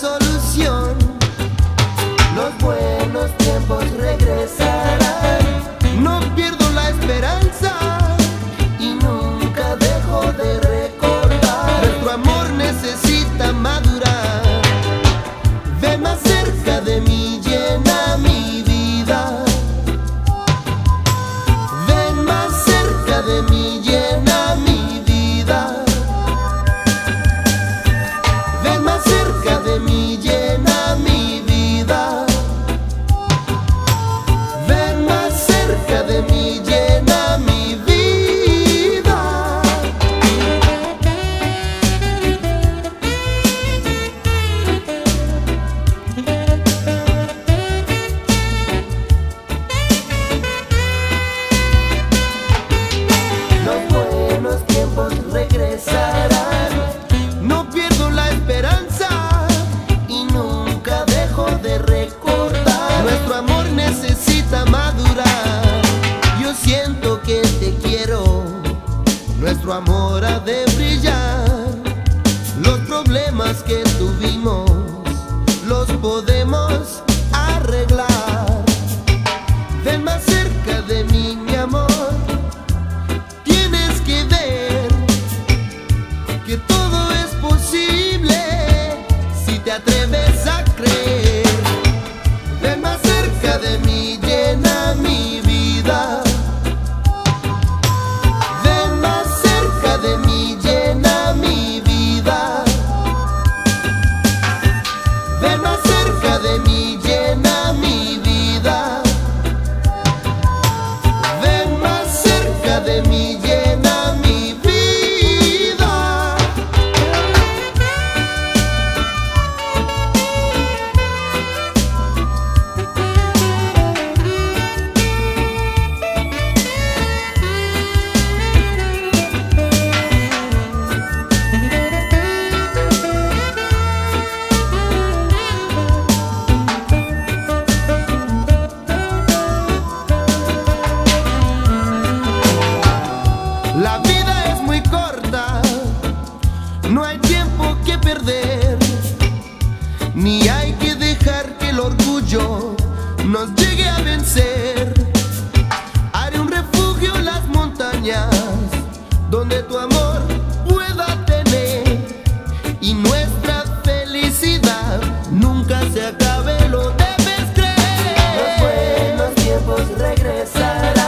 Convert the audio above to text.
sorun amor a Deus. perder, ni hay que dejar que el orgullo nos llegue a vencer. Haré un refugio en las montañas, donde tu amor pueda tener y nuestra felicidad nunca se acabe, lo debes creer. Los buenos tiempos regresarán.